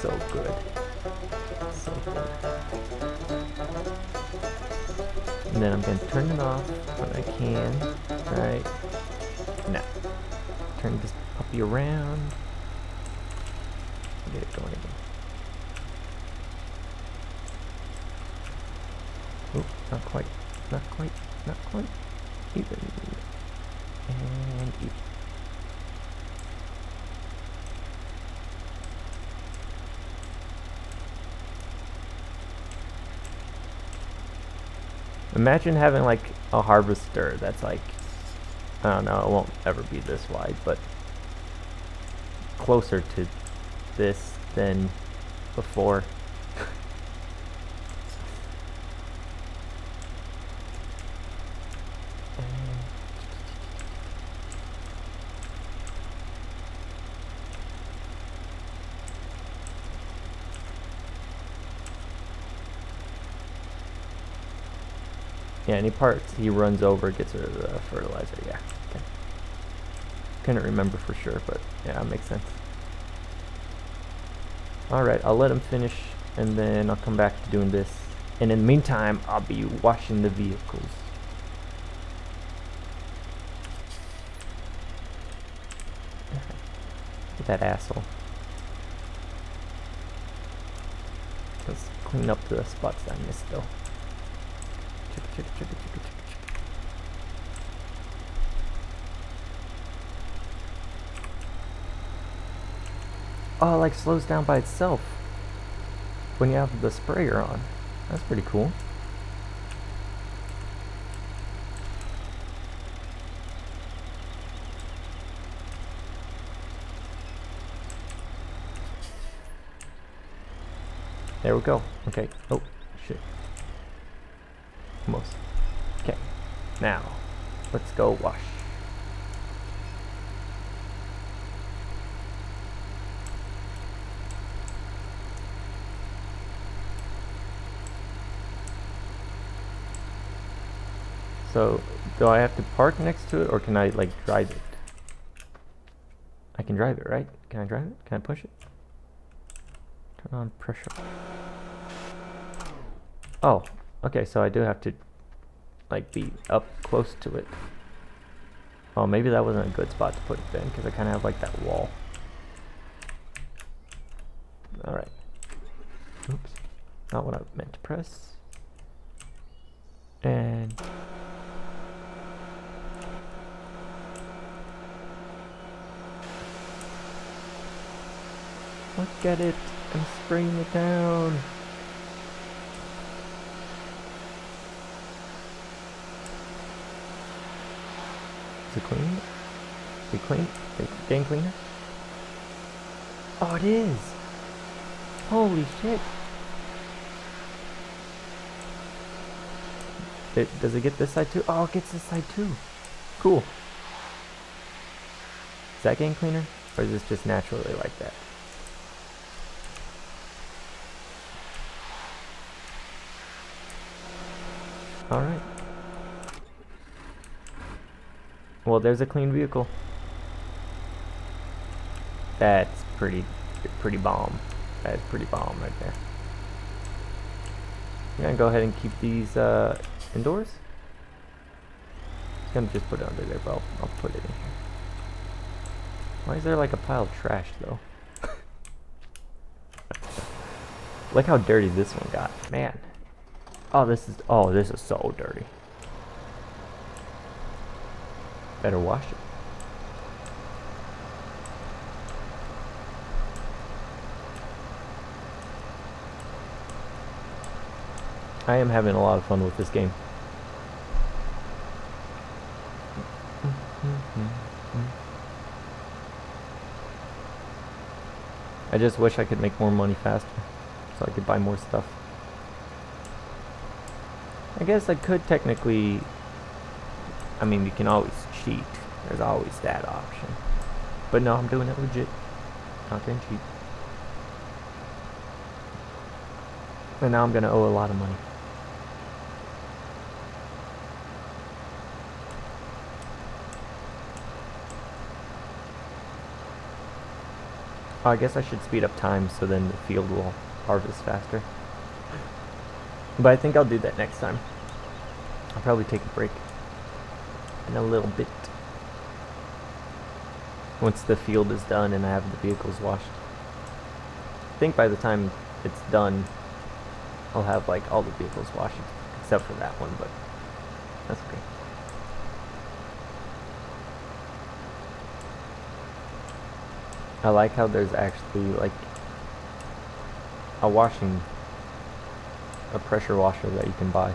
so good. So good. And then I'm gonna turn it off when I can. Right. Now. Turn this puppy around. Get it going again. Oh, not quite. Not quite. Not quite. Even. And even. Imagine having like a harvester that's like, I don't know, it won't ever be this wide, but closer to this than before. Any parts he runs over gets rid of the fertilizer. Yeah. Okay. Couldn't remember for sure, but yeah, makes sense. Alright, I'll let him finish and then I'll come back to doing this. And in the meantime, I'll be washing the vehicles. that asshole. Let's clean up the spots I missed though. Oh, it like slows down by itself when you have the sprayer on. That's pretty cool. There we go. Okay. Oh, shit. Almost. Okay. Now, let's go wash. So, do I have to park next to it or can I like drive it? I can drive it, right? Can I drive it? Can I push it? Turn on pressure. Oh, okay, so I do have to like be up close to it. Oh, maybe that wasn't a good spot to put it then because I kind of have like that wall. Alright. Oops. Not what I meant to press. And Look at it. I'm spraying it down. Is it clean? Is it clean? Is it getting cleaner? Oh, it is. Holy shit. It, does it get this side too? Oh, it gets this side too. Cool. Is that game cleaner? Or is this just naturally like that? Alright. Well, there's a clean vehicle. That's pretty, pretty bomb. That is pretty bomb right there. I'm gonna go ahead and keep these uh, indoors. I'm gonna just put it under there, but I'll, I'll put it in here. Why is there like a pile of trash though? Look how dirty this one got, man. Oh, this is, oh, this is so dirty. Better wash it. I am having a lot of fun with this game. I just wish I could make more money faster so I could buy more stuff. I guess I could technically, I mean, you can always cheat. There's always that option. But no, I'm doing it legit. Not gonna cheat. And now I'm gonna owe a lot of money. Oh, I guess I should speed up time so then the field will harvest faster. But I think I'll do that next time. I'll probably take a break in a little bit. Once the field is done and I have the vehicles washed. I think by the time it's done, I'll have like all the vehicles washed, except for that one, but that's okay. I like how there's actually like a washing, a pressure washer that you can buy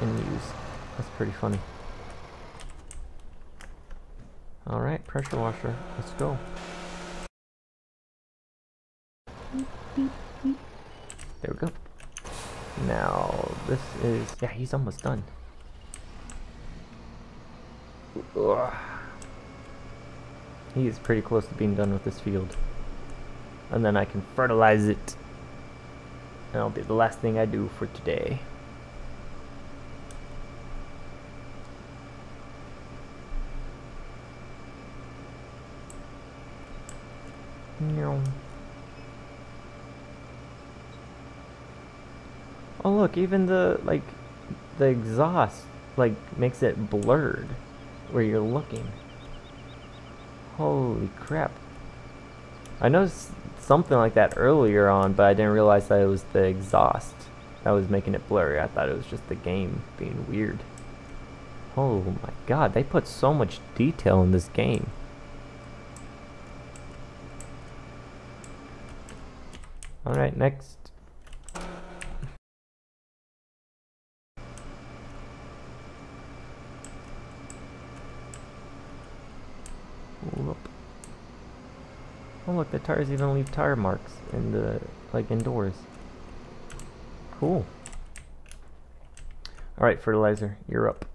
and use. That's pretty funny. Alright, pressure washer, let's go. There we go. Now, this is, yeah, he's almost done. Ugh. He is pretty close to being done with this field. And then I can fertilize it. And that'll be the last thing I do for today. Oh look, even the like the exhaust like makes it blurred where you're looking. Holy crap. I noticed something like that earlier on, but I didn't realize that it was the exhaust that was making it blurry. I thought it was just the game being weird. Oh my god, they put so much detail in this game. Alright, next. Whoop. Oh look, the tires even leave tire marks in the, like, indoors. Cool. Alright, fertilizer, you're up.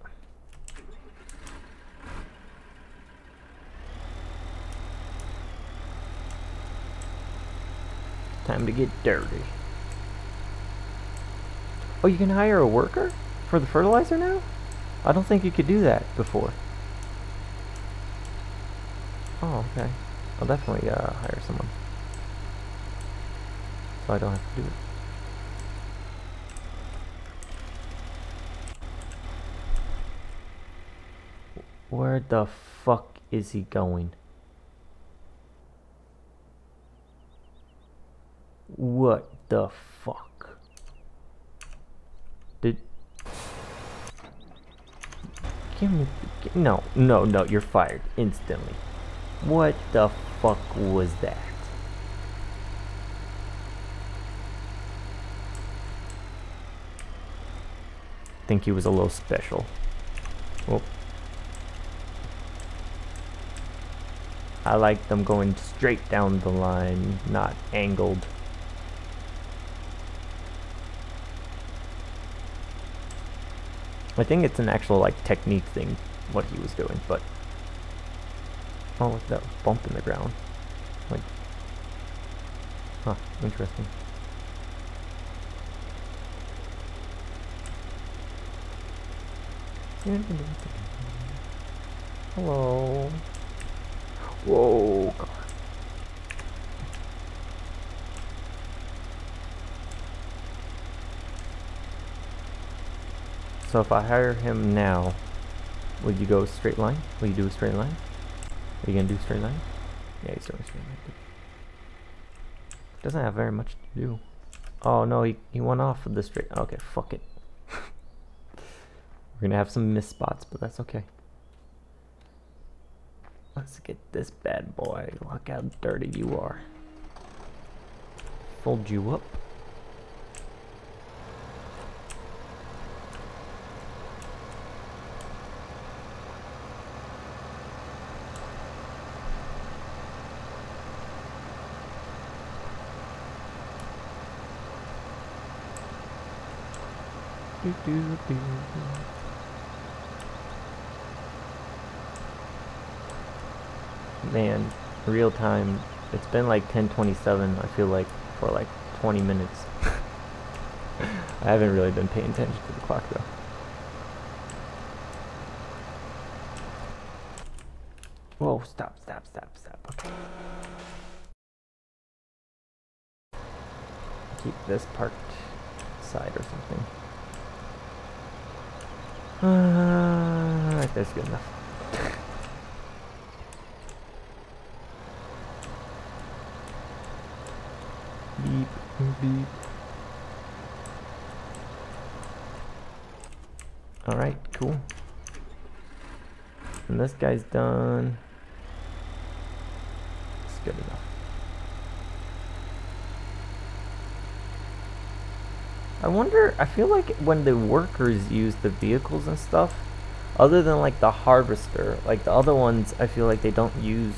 Time to get dirty. Oh, you can hire a worker for the fertilizer now? I don't think you could do that before. Oh, okay. I'll definitely uh, hire someone. So I don't have to do it. Where the fuck is he going? What the fuck? Did... Give me... No, no, no, you're fired instantly. What the fuck was that? think he was a little special. Oh. I like them going straight down the line, not angled. I think it's an actual like technique thing, what he was doing, but Oh, look at that bump in the ground. Like, huh, interesting. Hello. Whoa, God. So if I hire him now, will you go straight line? Will you do a straight line? Are you gonna do straight line? Yeah, he's doing straight line. Doesn't have very much to do. Oh no, he, he went off of the straight. Okay, fuck it. We're gonna have some miss spots, but that's okay. Let's get this bad boy. Look how dirty you are. Fold you up. Man, real time. It's been like 10:27. I feel like for like 20 minutes. I haven't really been paying attention to the clock though. Whoa, stop, stop, stop, stop. Okay. Keep this parked side or something. Uh, right there's good enough. beep, beep. Alright, cool. And this guy's done. It's good enough. I wonder, I feel like when the workers use the vehicles and stuff, other than like the harvester, like the other ones, I feel like they don't use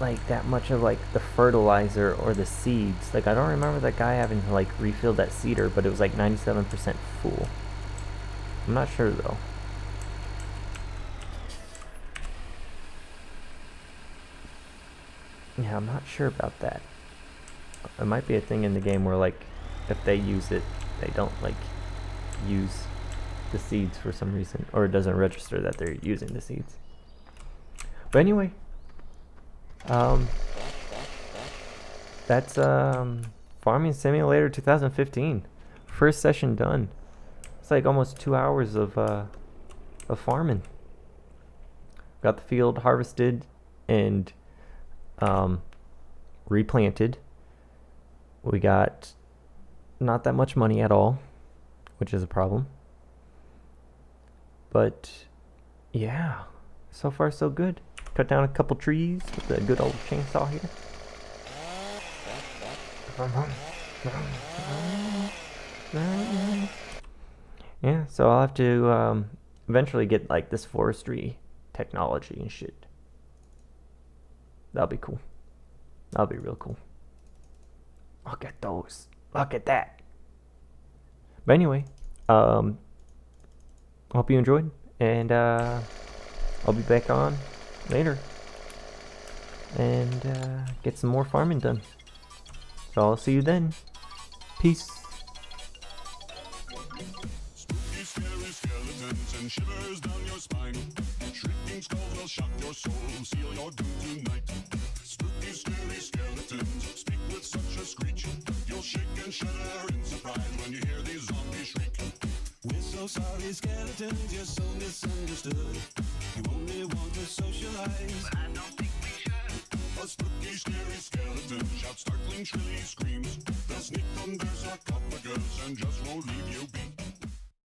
like that much of like the fertilizer or the seeds. Like I don't remember that guy having to like refill that seeder, but it was like 97% full. I'm not sure though. Yeah, I'm not sure about that. It might be a thing in the game where like if they use it, they don't like use the seeds for some reason or it doesn't register that they're using the seeds. But anyway, um that's um Farming Simulator 2015. First session done. It's like almost 2 hours of uh of farming. Got the field harvested and um, replanted. We got not that much money at all, which is a problem. But yeah, so far so good. Cut down a couple trees with a good old chainsaw here. Yeah, so I'll have to um, eventually get like this forestry technology and shit. That'll be cool. That'll be real cool. I'll get those. Look at that. But anyway, um, hope you enjoyed, and uh, I'll be back on later and uh, get some more farming done. So I'll see you then. Peace. shock your soul, seal your doom tonight. So sorry, skeletons, you're so misunderstood. You only want to socialize, but I don't think we should. A spooky, scary skeleton shouts startling, shrilly screams. They'll sneak from their sarcophagus and just won't leave you be.